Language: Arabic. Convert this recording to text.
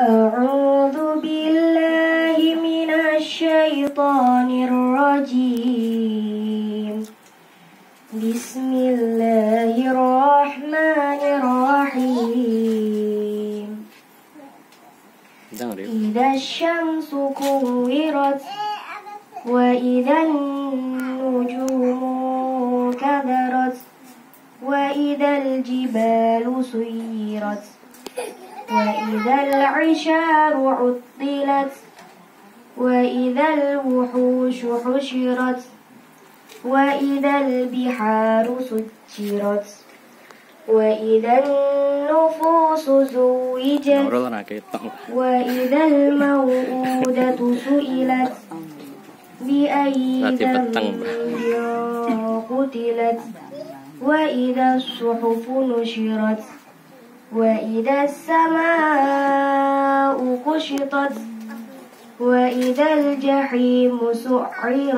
أعوذ بالله من الشيطان الرجيم. بسم الله الرحمن الرحيم. إذا الشمس كورت وإذا النجوم كدرت وإذا الجبال سيرت وإذا العشار عطلت وإذا الوحوش حشرت وإذا البحار سجرت وإذا النفوس زوجت وإذا الموءودة سئلت بأي ذنب. قتلت وإذا الصحف نشرت وإذا السماء كشطت وإذا الجحيم سعرت